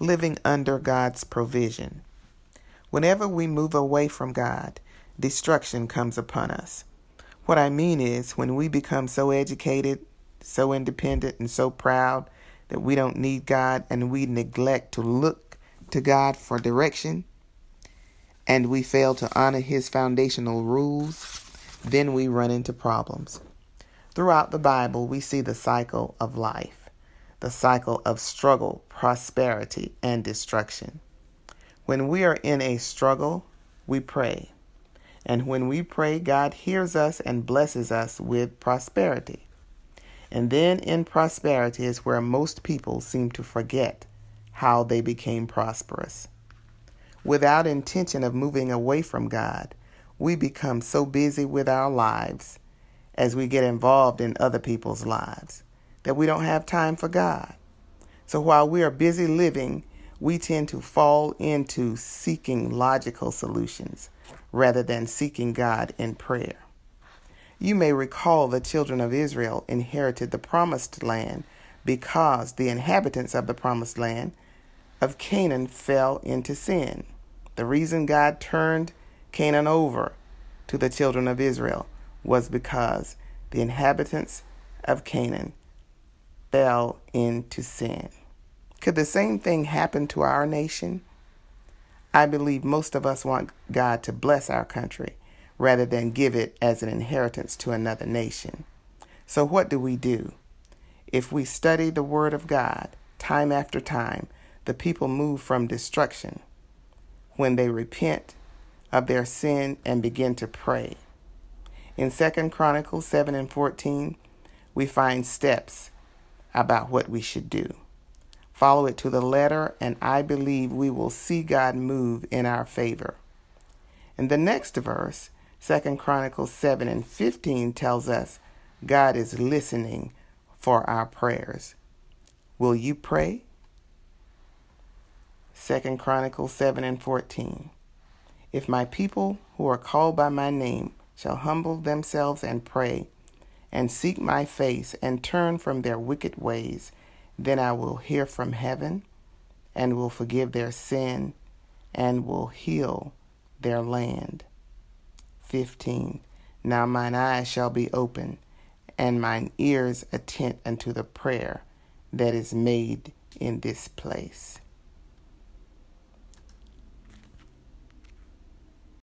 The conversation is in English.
living under God's provision. Whenever we move away from God, destruction comes upon us. What I mean is, when we become so educated, so independent, and so proud that we don't need God and we neglect to look to God for direction, and we fail to honor His foundational rules, then we run into problems. Throughout the Bible, we see the cycle of life, the cycle of struggle, prosperity, and destruction. When we are in a struggle, we pray. And when we pray, God hears us and blesses us with prosperity. And then in prosperity is where most people seem to forget how they became prosperous. Without intention of moving away from God, we become so busy with our lives as we get involved in other people's lives that we don't have time for God. So while we are busy living we tend to fall into seeking logical solutions rather than seeking God in prayer. You may recall the children of Israel inherited the promised land because the inhabitants of the promised land of Canaan fell into sin. The reason God turned Canaan over to the children of Israel was because the inhabitants of Canaan fell into sin. Could the same thing happen to our nation? I believe most of us want God to bless our country rather than give it as an inheritance to another nation. So, what do we do? If we study the Word of God time after time, the people move from destruction when they repent of their sin and begin to pray. In 2 Chronicles 7 and 14, we find steps about what we should do. Follow it to the letter, and I believe we will see God move in our favor. In the next verse, 2 Chronicles 7 and 15 tells us God is listening for our prayers. Will you pray? 2 Chronicles 7 and 14. If my people who are called by my name shall humble themselves and pray, and seek my face, and turn from their wicked ways, then I will hear from heaven and will forgive their sin and will heal their land. 15. Now mine eyes shall be open and mine ears attent unto the prayer that is made in this place.